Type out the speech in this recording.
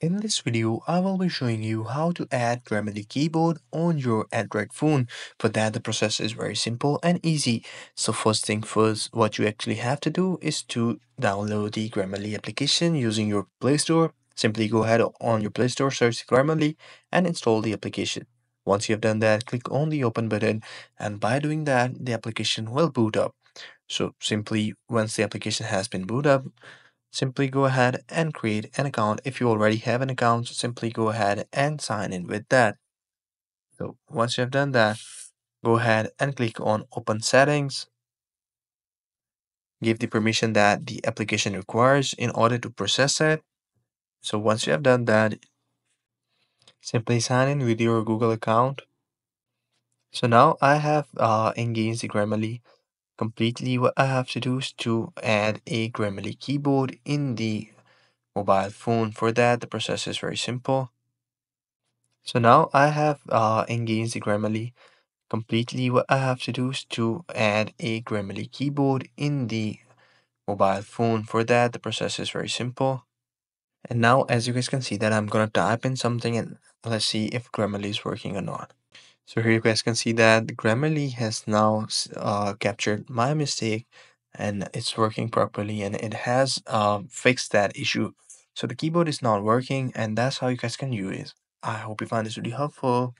In this video, I will be showing you how to add Grammarly keyboard on your Android phone. For that, the process is very simple and easy. So first thing first, what you actually have to do is to download the Grammarly application using your Play Store. Simply go ahead on your Play Store, search Grammarly and install the application. Once you have done that, click on the open button and by doing that, the application will boot up. So simply once the application has been booted up, simply go ahead and create an account. If you already have an account, simply go ahead and sign in with that. So once you have done that, go ahead and click on open settings. Give the permission that the application requires in order to process it. So once you have done that, simply sign in with your Google account. So now I have uh, engaged Grammarly completely. What I have to do is to add a Grammarly keyboard in the mobile phone. For that, the process is very simple. So now I have uh, engaged the Grammarly completely. What I have to do is to add a Grammarly keyboard in the mobile phone. For that, the process is very simple. And now, as you guys can see that I'm gonna type in something and let's see if Grammarly is working or not. So here you guys can see that Grammarly has now uh, captured my mistake and it's working properly and it has uh, fixed that issue. So the keyboard is not working and that's how you guys can use it. I hope you find this really helpful.